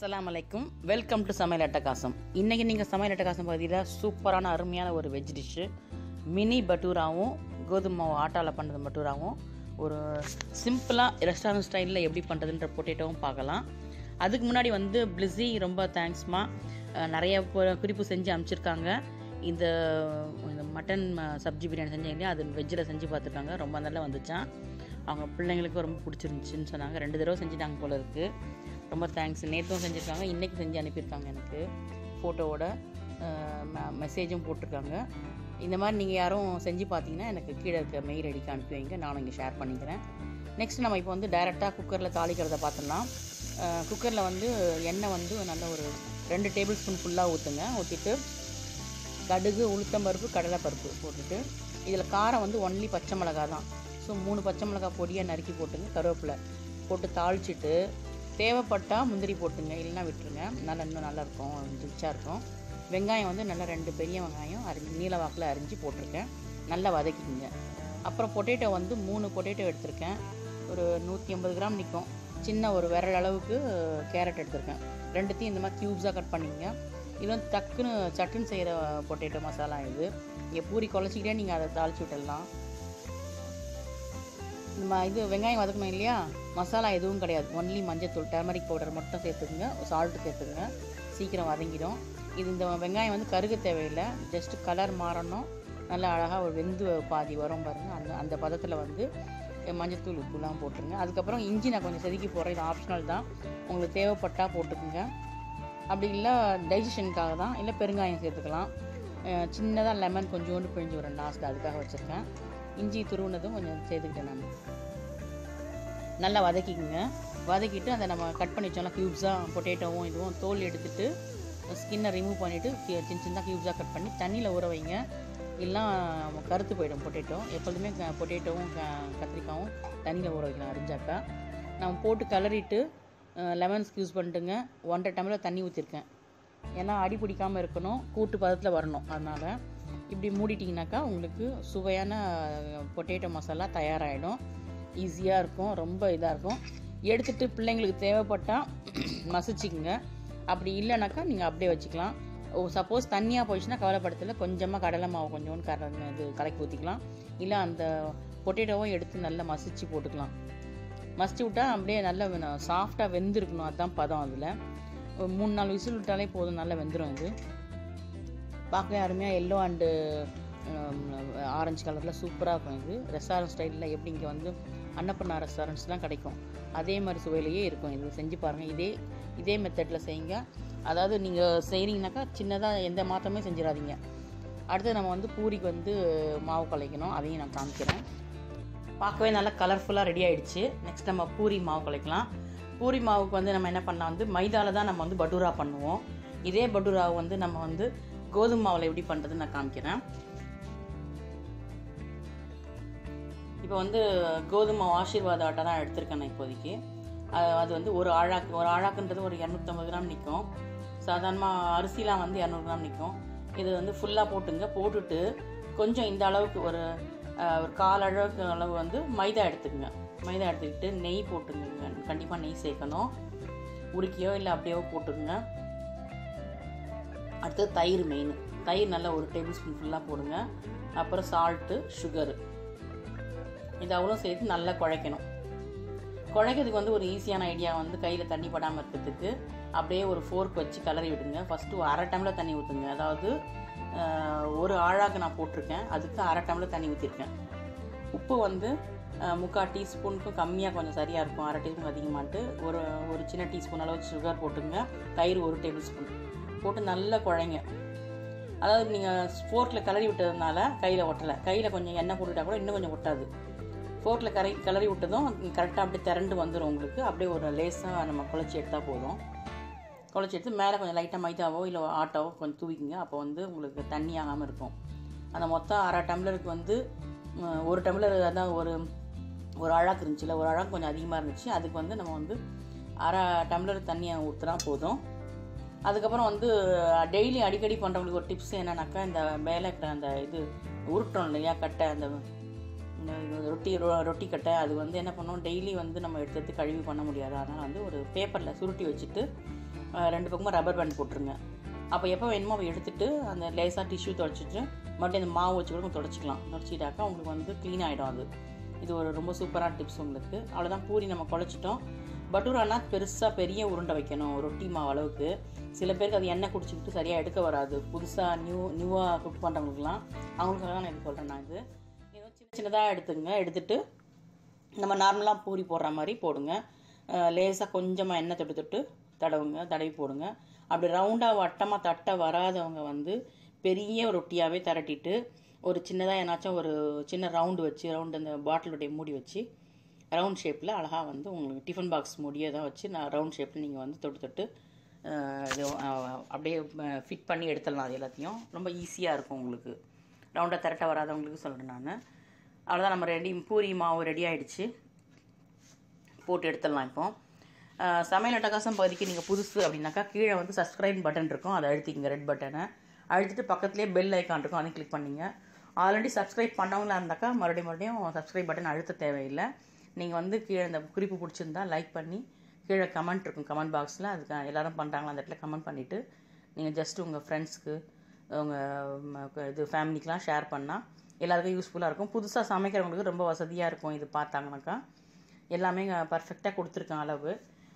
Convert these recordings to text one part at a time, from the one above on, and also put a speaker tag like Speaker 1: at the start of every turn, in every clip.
Speaker 1: அஸ்லாம் வலைக்கும் welcome to சமையல் அட்டகாசம். இன்றைக்கி நீங்கள் சமையல் அட்டகாசம் பகுதியில் சூப்பரான அருமையான ஒரு வெஜ் டிஷ்ஷு மினி பட்டூராவும் கோதுமை மாவு ஆட்டாவில் பண்ணுறது பட்டூராவும் ஒரு சிம்பிளாக ரெஸ்டாரண்ட் ஸ்டைலில் எப்படி பண்ணுறதுன்ற பொட்டேட்டோவும் பார்க்கலாம். அதுக்கு முன்னாடி வந்து பிளிஸி ரொம்ப தேங்க்ஸ்மா நிறைய குறிப்பு செஞ்சு அனுப்பிச்சிருக்காங்க. இந்த இந்த மட்டன் சப்ஜி பிரியாணி செஞ்சாங்க இல்லையா அது வெஜ்ஜில் செஞ்சு பார்த்துருக்காங்க. ரொம்ப நல்லா வந்துச்சான் அவங்க பிள்ளைங்களுக்கும் ரொம்ப பிடிச்சிருந்துச்சின்னு சொன்னாங்க. ரெண்டு தடவை செஞ்சுட்டாங்க போல இருக்குது ரொம்ப தேங்க்ஸ் நேற்றும் செஞ்சுருக்காங்க இன்றைக்கி செஞ்சு அனுப்பியிருக்காங்க எனக்கு. ஃபோட்டோவோட மெசேஜும் போட்டிருக்காங்க. இந்த மாதிரி நீங்கள் யாரும் செஞ்சு பார்த்தீங்கன்னா எனக்கு கீழே இருக்க மெயில் ஐடிக்கு அனுப்பி வைங்க. நானும் இங்கே ஷேர் பண்ணிக்கிறேன். நெக்ஸ்ட் நம்ம இப்போ வந்து டைரெக்டாக குக்கரில் தாளிக்கிறத பார்த்தோம்னா குக்கரில் வந்து எண்ணெய் வந்து நல்ல ஒரு ரெண்டு டேபிள் ஸ்பூன் ஃபுல்லாக ஊற்றுங்க ஊற்றிட்டு கடுகு உளுத்தம்பருப்பு கடலைப்பருப்பு போட்டுட்டு இதில் காரம் வந்து ஒன்லி பச்சை மிளகா தான். ஸோ மூணு பச்சை மிளகாய் பொடியாக நறுக்கி போட்டுங்க கருவேப்பிலை போட்டு தாளிச்சிட்டு தேவைப்பட்டால் முந்திரி போட்டுங்க இல்லைன்னா விட்டுருங்க. நல்லா இன்னும் நல்லா இருக்கும் ரிச்சாக இருக்கும். வெங்காயம் வந்து நல்லா ரெண்டு பெரிய வெங்காயம் அரிஞ்சு நீல வாக்கில் அரிஞ்சு போட்டிருக்கேன். நல்லா வதக்கிக்கிங்க. அப்புறம் பொட்டேட்டோ வந்து மூணு பொட்டேட்டோ எடுத்திருக்கேன். ஒரு நூற்றி ஐம்பது கிராம் நிற்கும் சின்ன ஒரு விரல் அளவுக்கு கேரட் எடுத்திருக்கேன். ரெண்டுத்தையும் இந்த மாதிரி க்யூப்ஸாக கட் பண்ணிங்க. இது வந்து டக்குன்னு சட்டுன்னு செய்கிற பொட்டேட்டோ மசாலா இது. இங்கே பூரி குழச்சிக்கிட்டே நீங்கள் அதை தாளிச்சு விட்டுடலாம். நம்ம இது வெங்காயம் வதக்கணும் இல்லையா? மசாலா எதுவும் கிடையாது. ஒன்லி மஞ்சத்தூள் டர்மரிக் பவுடர் மட்டும் சேர்த்துக்குங்க. சால்ட்டு சேர்த்துக்குங்க. சீக்கிரம் வதங்கிடும். இது இந்த வெங்காயம் வந்து கருக தேவையில்லை. ஜஸ்ட் கலர் மாறணும். நல்லா அழகாக ஒரு வெந்து பாதி வரும் பாருங்கள் அந்த அந்த பதத்தில் வந்து மஞ்சத்தூள் உப்புலாம் போட்டுருங்க. அதுக்கப்புறம் இஞ்சி நான் கொஞ்சம் செதுக்கி போடுறேன். இது ஆப்ஷனல் தான். உங்களுக்கு தேவைப்பட்டால் போட்டுக்குங்க. அப்படி இல்லை டைஜஷனுக்காக தான். இல்லை பெருங்காயம் சேர்த்துக்கலாம். சின்னதாக லெமன் கொஞ்சோண்டு பிழிஞ்சு வரேன் லாஸ்ட் அதுக்காக வச்சுருக்கேன். இஞ்சி துருவினதும் கொஞ்சம் சேர்த்துக்கிட்டேன் நான். நல்லா வதக்கிக்குங்க. வதக்கிட்டு அதை நம்ம கட் பண்ணி வச்சோம்ல க்யூப்ஸாக பொட்டேட்டோவும் இதுவும் தோல் எடுத்துட்டு ஸ்கின்னை ரிமூவ் பண்ணிவிட்டு சின்ன சின்ன க்யூப்ஸாக கட் பண்ணி தண்ணியில் ஊற வைங்க. எல்லாம் கருத்து போயிடும் பொட்டேட்டோ எப்பொழுதுமே க- பொட்டேட்டோவும் க- கத்திரிக்காவும் தண்ணியில் ஊற வைக்கலாம் அரிஞ்சாக்கா. நம்ம போட்டு கிளறிட்டு லெமன்ஸ்க்கு யூஸ் பண்ணிட்டுங்க. ஒன்றரை டம்ளர் தண்ணி ஊற்றிருக்கேன் ஏன்னா அடி பிடிக்காமல் இருக்கணும். கூட்டு பதத்தில் வரணும். அதனால் இப்படி மூடிட்டிங்கனாக்கா உங்களுக்கு சுவையான பொட்டேட்டோ மசாலா தயாராகிடும் ஈஸியாக இருக்கும் ரொம்ப இதாக இருக்கும். எடுத்துட்டு பிள்ளைங்களுக்கு தேவைப்பட்டால் மசிச்சிக்கங்க. அப்படி இல்லைனாக்கா நீங்கள் அப்படியே வச்சுக்கலாம். ஓ சப்போஸ் தண்ணியாக போயிடுச்சுன்னா கவலைப்படுத்தல கொஞ்சமாக கடலை மாவு கொஞ்சோண்டு கர இது கலக்கி ஊற்றிக்கலாம் இல்லை அந்த பொட்டேட்டோவும் எடுத்து நல்லா மசிச்சு போட்டுக்கலாம். மசிச்சு விட்டால் அப்படியே நல்லா சாஃப்டாக வெந்திருக்கணும். அதுதான் பதம் அதில். ஒரு மூணு நாலு விசில் விட்டாலே போதும். நல்லா வெந்துடும் இது பார்க்கவே அருமையாக எல்லோ அண்டு ஆரஞ்சு கலரில் சூப்பராக இருக்கும் இது. ரெஸ்டாரண்ட் ஸ்டைலில் எப்படி இங்கே வந்து அன்னப்பண்ணா ரெஸ்டாரண்ட்ஸ்லாம் கிடைக்கும். அதே மாதிரி சுவையிலேயே இருக்கும். இது செஞ்சு பாருங்கள் இதே இதே மெத்தடில் செய்யுங்க. அதாவது நீங்கள் செய்கிறீங்கனாக்கா சின்னதாக எந்த மாற்றமே செஞ்சிடாதீங்க. அடுத்து நம்ம வந்து பூரிக்கு வந்து மாவு கலைக்கணும். அதையும் நான் காமிக்கிறேன். பார்க்கவே நல்லா கலர்ஃபுல்லாக ரெடி ஆகிடுச்சு நெக்ஸ்ட் நம்ம பூரி மாவு கலைக்கலாம். பூரி மாவுக்கு வந்து நம்ம என்ன பண்ணலாம்? வந்து மைதாவில் தான் நம்ம வந்து பட்டூரா பண்ணுவோம். இதே பட்டூராவை வந்து நம்ம வந்து கோதுமை மாவில் எப்படி பண்ணுறதுன்னு நான் காமிக்கிறேன். இப்போ வந்து கோதுமை ஆசீர்வாத ஆட்டை தான் எடுத்திருக்கேன் நான் இப்போதைக்கு. அது அது வந்து ஒரு ஆழாக்கு ஒரு ஆழாக்குன்றது ஒரு இரநூத்தம்பது கிராம் நிற்கும் சாதாரணமாக அரிசிலாம் வந்து இரநூறு கிராம் நிற்கும் இது வந்து ஃபுல்லாக போட்டுங்க. போட்டுட்டு கொஞ்சம் இந்த அளவுக்கு ஒரு ஒரு கால் அளவுக்கு அளவு வந்து மைதா எடுத்துக்கோங்க. மைதா எடுத்துக்கிட்டு நெய் போட்டுங்க கண்டிப்பாக நெய் சேர்க்கணும். உருக்கியோ இல்லை அப்படியோ போட்டுக்கோங்க. அடுத்தது தயிர் மெயின் தயிர் நல்லா ஒரு டேபிள் ஸ்பூன் ஃபுல்லாக போடுங்க. அப்புறம் சால்ட்டு சுகரு இது அவ்வளோ சேர்த்து நல்லா குழைக்கணும். குழைக்கிறதுக்கு வந்து ஒரு ஈஸியான ஐடியா வந்து கையில் தண்ணி படாமல் இருக்கிறதுக்கு அப்படியே ஒரு ஃபோர்க் வச்சு கலரி விடுங்க. ஃபஸ்ட்டு அரை டம்ளர் தண்ணி ஊற்றுங்க அதாவது ஒரு ஆழாக்கு நான் போட்டிருக்கேன். அதுக்கு அரை டம்ளர் தண்ணி ஊற்றிருக்கேன் உப்பு வந்து முக்கால் டீஸ்பூனுக்கும் கம்மியாக கொஞ்சம் சரியாக இருக்கும். அரை டீஸ்பூன் அதிகமாட்டு ஒரு ஒரு சின்ன டீஸ்பூன் அளவு சுகர் போட்டுங்க. தயிர் ஒரு டேபிள் ஸ்பூன் போட்டு நல்லா குழைங்க. அதாவது நீங்கள் ஃபோர்க்கில் கிளறி விட்டதுனால கையில் ஒட்டலை. கையில் கொஞ்சம் எண்ணெய் போட்டுட்டா கூட இன்னும் கொஞ்சம் ஒட்டாது. ஃபோர்க்கில் கரை கிளறி விட்டதும் கரெக்டாக அப்படியே திரண்டு வந்துடும் உங்களுக்கு. அப்படியே ஒரு லேஸாக நம்ம குழச்சி எடுத்தால் போதும். குழச்சி எடுத்து மேலே கொஞ்சம் லைட்டாக மைதாவோ இல்லை ஆட்டாவோ கொஞ்சம் தூவிக்குங்க. அப்போ வந்து உங்களுக்கு தண்ணி ஆகாமல் இருக்கும். அந்த மொத்தம் அரை டம்ளருக்கு வந்து ஒரு டம்ளர் அதான் ஒரு ஒரு அழாக்கு இல்லை ஒரு அழாக்கு கொஞ்சம் அதிகமாக இருந்துச்சு. அதுக்கு வந்து நம்ம வந்து அரை டம்ளர் தண்ணியை ஊற்றுனா போதும். அதுக்கப்புறம் வந்து டெய்லி அடிக்கடி பண்ணுறவங்களுக்கு ஒரு டிப்ஸ் என்னன்னாக்கா இந்த மேலே இருக்கிற அந்த இது உருட்டோம் இல்லையா கட்டை அந்த ரொட்டி ரொ- ரொட்டி கட்டை அது வந்து என்ன பண்ணுவோம் டெய்லி வந்து நம்ம எடுத்து எடுத்து கழுவி பண்ண முடியாது. அதனால் வந்து ஒரு பேப்பரில் சுருட்டி வச்சுட்டு ரெண்டு பக்கமும் ரப்பர் பேண்ட் போட்டுருங்க. அப்போ எப்போ வேணுமோ அவள் எடுத்துட்டு அந்த லேசாக டிஷ்யூ தொடச்சிட்டு மறுபடியும் அந்த மாவு வச்சு கூட தொடச்சிக்கலாம். தொடச்சிட்டாக்கா உங்களுக்கு வந்து க்ளீன் ஆகிடும் அது. இது ஒரு ரொம்ப சூப்பரான டிப்ஸ் உங்களுக்கு. அவ்வளோதான் பூரி நம்ம குழச்சிட்டோம். பட்டூரானா பெருசாக பெரிய உருண்டை வைக்கணும் ரொட்டி மாவு அளவுக்கு. சில பேருக்கு அது எண்ணெய் குடிச்சிக்கிட்டு சரியாக எடுக்க வராது. புதுசாக நியூ நியூவாக குக் பண்ணுறவங்களுக்குலாம் அவங்களுக்காக நான் இது சொல்கிறேன் நான் இது. ஏதோ சின்ன சின்னதாக எடுத்துங்க. எடுத்துகிட்டு நம்ம நார்மலாக பூரி போடுற மாதிரி போடுங்க. லேசாக கொஞ்சமாக எண்ணெய் தொட்டு தொட்டு தடவுங்க தடவி போடுங்க. அப்படி ரவுண்டாக வட்டமாக தட்ட வராதவங்க வந்து பெரிய ரொட்டியாகவே திரட்டிட்டு ஒரு சின்னதாக ஏன்னாச்சும் ஒரு சின்ன ரவுண்டு வச்சு ரவுண்டு அந்த பாட்டிலுடைய மூடி வச்சு ரவுண்ட் ஷேப்பில் அழகாக வந்து உங்களுக்கு டிஃபன் பாக்ஸ் மூடியை தான் வச்சு நான் ரவுண்ட் ஷேப்பில் நீங்கள் வந்து தொட்டு தொட்டு இது அப்படியே ஃபிட் பண்ணி எடுத்துடலாம் அது எல்லாத்தையும். ரொம்ப ஈஸியாக இருக்கும் உங்களுக்கு. ரவுண்டாக திரட்ட வராதவங்களுக்கு சொல்கிறேன் நான். அவ்வளோதான் நம்ம ரெடி பூரி மாவு ரெடி ஆகிடுச்சு போட்டு எடுத்துடலாம் இப்போ. சமையல் அட்டகாசம் பகுதிக்கு நீங்கள் புதுசு அப்படின்னாக்கா கீழே வந்து சப்ஸ்கிரைப் பட்டன் இருக்கும். அதை அழுத்திக்கிங்க ரெட் பட்டனை அழுத்திட்டு பக்கத்துலேயே பெல் ஐக்கான் இருக்கும். அதையும் கிளிக் பண்ணிங்க. ஆல்ரெடி சப்ஸ்கிரைப் பண்ணவங்களா இருந்தாக்கா மறுபடியும் மறுபடியும் சப்ஸ்கிரைப் பட்டன் அழுத்த தேவையில்லை. நீங்கள் வந்து கீழே இந்த குறிப்பு பிடிச்சிருந்தா லைக் பண்ணி கீழே கமெண்ட் இருக்கும் கமெண்ட் பாக்ஸில் அதுக்கு எல்லோரும் பண்ணுறாங்களா அந்த இடத்துல கமெண்ட் பண்ணிவிட்டு நீங்கள் ஜஸ்ட் உங்கள் ஃப்ரெண்ட்ஸ்க்கு உங்கள் இது ஃபேமிலிக்கெலாம் ஷேர் பண்ணால் எல்லாருக்கும் யூஸ்ஃபுல்லாக இருக்கும். புதுசாக சமைக்கிறவங்களுக்கு ரொம்ப வசதியாக இருக்கும் இது பார்த்தாங்கனாக்கா. எல்லாமே பர்ஃபெக்டாக கொடுத்துருக்கேன் அளவு.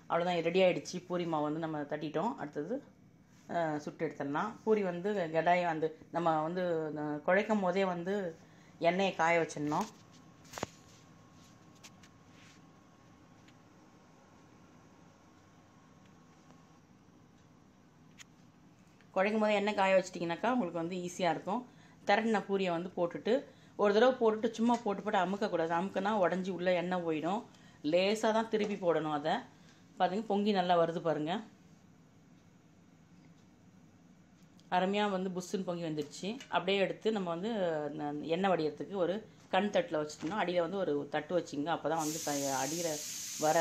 Speaker 1: அவ்வளோதான் ரெடி ஆகிடுச்சி பூரி மாவு வந்து நம்ம தட்டிட்டோம். அடுத்தது சுட்டு எடுத்துடலாம். பூரி வந்து கடாயை வந்து நம்ம வந்து குழைக்கும் போதே வந்து எண்ணெயை காய வச்சிடணும். குழைக்கும் போது எண்ணெய் காய வச்சிட்டிங்கனாக்கா உங்களுக்கு வந்து ஈஸியாக இருக்கும். திரட்டின பூரியை வந்து போட்டுட்டு ஒரு தடவை போட்டுட்டு சும்மா போட்டு போட்டு அமுக்கக்கூடாது அமுக்கினா உடஞ்சி உள்ளே எண்ணெய் போயிடும். லேசாக தான் திருப்பி போடணும் அதை. பாருங்க பொங்கி நல்லா வருது பாருங்கள் அருமையாக வந்து புஷ்ஷுன்னு பொங்கி வந்துடுச்சு. அப்படியே எடுத்து நம்ம வந்து எண்ணெய் வடிகிறதுக்கு ஒரு கண் தட்டில் வச்சுட்டோம்னா அடியில் வந்து ஒரு தட்டு வச்சுங்க அப்போ தான் வந்து அடியில் வர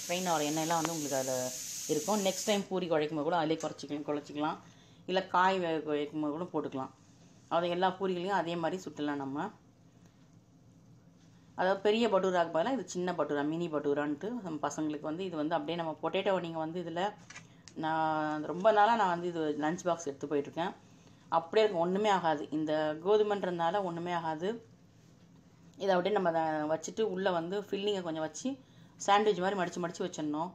Speaker 1: ஸ்ட்ரெயின் ஆகிற எண்ணெயெல்லாம் வந்து உங்களுக்கு அதில் இருக்கும். நெக்ஸ்ட் டைம் பூரி குழைக்கும் போது கூட அதிலே குறைச்சிக்கலாம் குழச்சிக்கலாம். இல்லை காய் வேக வைக்கும் கூட போட்டுக்கலாம். அது எல்லா பூரிகளையும் அதே மாதிரி சுட்டலாம் நம்ம. அதாவது பெரிய பட்டூராக்கு பதிலாக இது சின்ன பட்டூரா மினி பட்டூரான்ட்டு நம்ம பசங்களுக்கு வந்து இது வந்து அப்படியே நம்ம பொட்டேட்டோ நீங்கள் வந்து இதில் நான் ரொம்ப நாளாக நான் வந்து இது லஞ்ச் பாக்ஸ் எடுத்து போயிட்டுருக்கேன். அப்படியே இருக்கும். ஒன்றுமே ஆகாது. இந்த கோதுமைன்றதுனால ஒன்றுமே ஆகாது. இதை அப்படியே நம்ம அதை வச்சுட்டு உள்ளே வந்து ஃபில்லிங்கை கொஞ்சம் வச்சு சாண்ட்விச் மாதிரி மடித்து மடித்து வச்சிடணும்.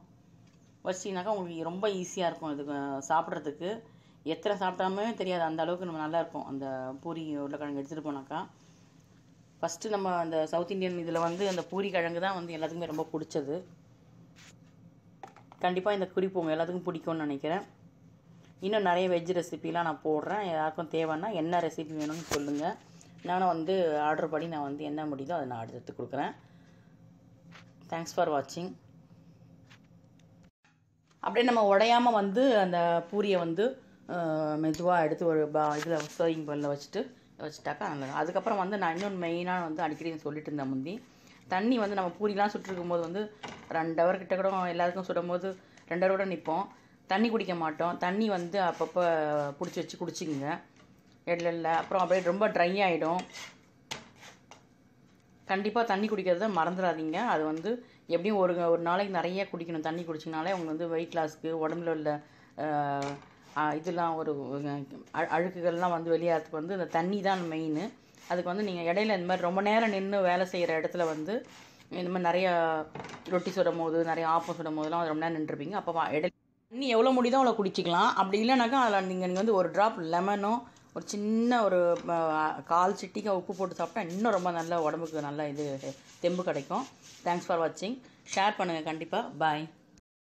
Speaker 1: வச்சிங்கனாக்கா உங்களுக்கு ரொம்ப ஈஸியாக இருக்கும். இது சாப்பிட்றதுக்கு. எத்தனை சாப்பிட்டாலுமே தெரியாது. அந்த அளவுக்கு நம்ம நல்லா இருக்கும் அந்த பூரி உருளைக்கிழங்கு எடுத்துகிட்டு போனாக்கா. ஃபஸ்ட்டு நம்ம அந்த சவுத் இந்தியன் இதில் வந்து அந்த பூரி கிழங்கு தான் வந்து எல்லாத்துக்குமே ரொம்ப பிடிச்சது. கண்டிப்பாக இந்த குறிப்பு உங்கள் எல்லாத்துக்கும் பிடிக்கும்னு நினைக்கிறேன். இன்னும் நிறைய வெஜ் ரெசிபிலாம் நான் போடுறேன். யாருக்கும் தேவைன்னா என்ன ரெசிபி வேணும்னு சொல்லுங்கள் நானும் வந்து ஆர்டர் பண்ணி நான் வந்து என்ன முடியுதோ அதை நான் எடுத்து கொடுக்குறேன். தேங்க்ஸ் ஃபார் வாட்சிங் அப்படியே நம்ம உடையாமல் வந்து அந்த பூரியை வந்து மெதுவாக எடுத்து ஒரு பா இதில் சர்விங் பல்லில் வச்சுட்டு வச்சுட்டாக்கா நல்லது அதுக்கப்புறம் வந்து நான் இன்னொன்று மெயினாக வந்து அடிக்கடி சொல்லிட்டு இருந்தேன் முந்தி. தண்ணி வந்து நம்ம பூரிலாம் சுட்டுருக்கும் போது வந்து ரெண்டு ஹவர் கிட்ட கூட எல்லாருக்கும் சுடும் போது ரெண்டு ஹவர் கூட நிற்போம் தண்ணி குடிக்க மாட்டோம். தண்ணி வந்து அப்பப்போ பிடிச்சி வச்சு குடிச்சிங்க இடல இல்லை. அப்புறம் அப்படியே ரொம்ப ட்ரை ஆகிடும் கண்டிப்பாக தண்ணி குடிக்கிறத மறந்துடாதீங்க அது வந்து எப்படியும் ஒரு ஒரு நாளைக்கு நிறைய குடிக்கணும். தண்ணி குடிச்சிங்கனாலே அவங்க வந்து வெயிட் லாஸ்க்கு உடம்புல உள்ள இதெல்லாம் ஒரு அழுக்குகள்லாம் வந்து வெளியாகிறதுக்கு வந்து இந்த தண்ணி தான் மெயின் அதுக்கு வந்து நீங்கள் இடையில இந்த மாதிரி ரொம்ப நேரம் நின்று வேலை செய்கிற இடத்துல வந்து இந்த மாதிரி நிறையா ரொட்டி சுடும் போது நிறைய ஆப்பம் சுடும் போதுலாம் ரொம்ப நேரம் நின்றுருப்பீங்க. அப்போ இடையில தண்ணி எவ்வளோ முடியுதோ அவ்வளோ குடிச்சிக்கலாம். அப்படி இல்லைனாக்கா அதில் நீங்கள் நீங்கள் வந்து ஒரு ட்ராப் லெமனோ ஒரு சின்ன ஒரு கால் சிட்டிக்காக உப்பு போட்டு சாப்பிட்டா இன்னும் ரொம்ப நல்ல உடம்புக்கு நல்ல இது தெம்பு கிடைக்கும். தேங்க்ஸ் ஃபார் வாட்சிங் ஷேர் பண்ணுங்கள் கண்டிப்பாக பாய்